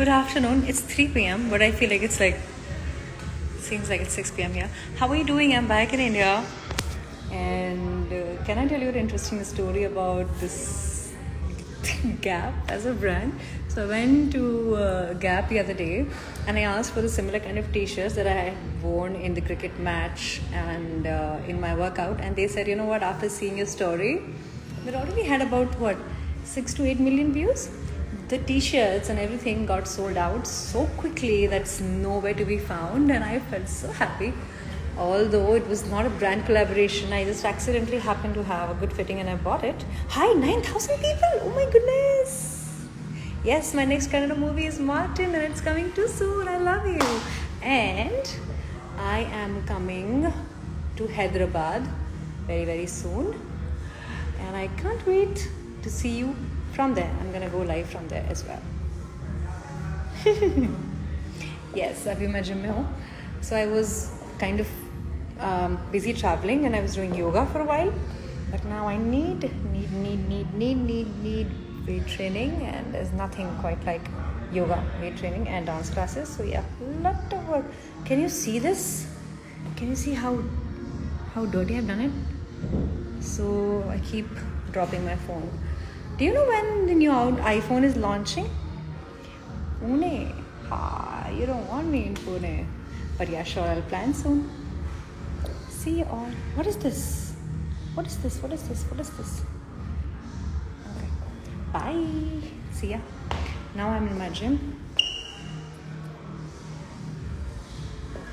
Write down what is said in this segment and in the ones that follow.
Good afternoon. It's 3 p.m., but I feel like it's like seems like it's 6 p.m. here. How are you doing? I'm back in India, and uh, can I tell you an interesting story about this Gap as a brand? So I went to uh, Gap the other day, and I asked for the similar kind of T-shirts that I had worn in the cricket match and uh, in my workout, and they said, you know what? After seeing your story, it already had about what six to eight million views the t-shirts and everything got sold out so quickly that's nowhere to be found and i felt so happy. Although it was not a brand collaboration i just accidentally happened to have a good fitting and i bought it. Hi 9000 people! Oh my goodness! Yes my next Kannada movie is martin and it's coming too soon. I love you. And i am coming to hyderabad very very soon. And i can't wait to see you from there i'm going to go live from there as well. Yes have you imagined ho so i was kind of um, busy traveling and i was doing yoga for a while. But now i need need need need need need need weight training and there's nothing quite like yoga weight training and dance classes. So yeah lot of work. Can you see this? Can you see how how dirty i've done it? So i keep dropping my phone do you know when the new iPhone is launching? Pune. Ah, you don't want me in Pune. But yeah, sure, I'll plan soon. See you all. What is this? What is this? What is this? What is this? Okay. Bye. See ya. Now I'm in my gym.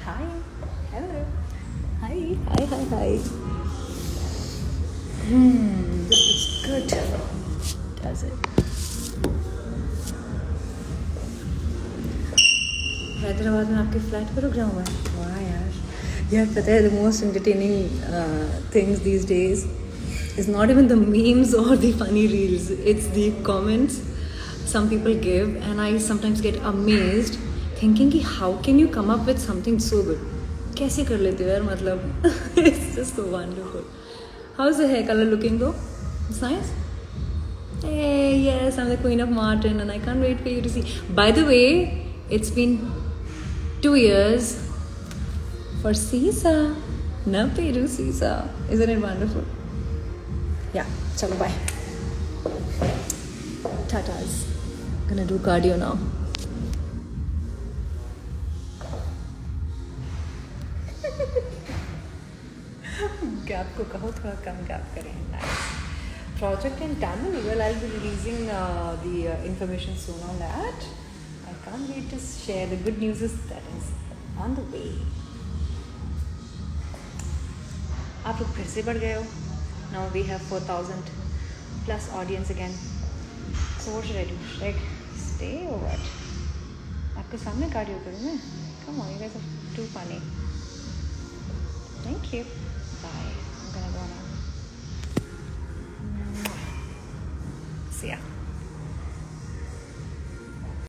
Hi. Hello. Hi. Hi, hi, hi. Hmm, this is good does it. Hyderabad में आपके flat पर रुक हुआ वाह यार। यार पता है the most entertaining things these days is not even the memes और the funny reels it's the comments some people give, and i sometimes get amazed thinking ki how can you come up with something so good? कैसे कर लेते हो यार मतलब? It's just so wonderful how is the hair colour looking दो science Hey, yes, I'm the Queen of Martin, and I can't wait for you to see. By the way, it's been two years for Sisa. Na Peru Sisa. Isn't it wonderful? Yeah, chalo bye. Tatas. Gonna do cardio now. Gap को कहो थोड़ा कम gap करें nice project in Tamil. Well, I'll be releasing uh, the uh, information soon on that. I can't wait to share. The good news is that is on the way. आप लोग फिर से बढ़ गए हो now we have four thousand plus audience again so what should I do should I stay और what आपके सामने कार्डियो करूँ मैं come on you guys are to funny thank you bye See yeah.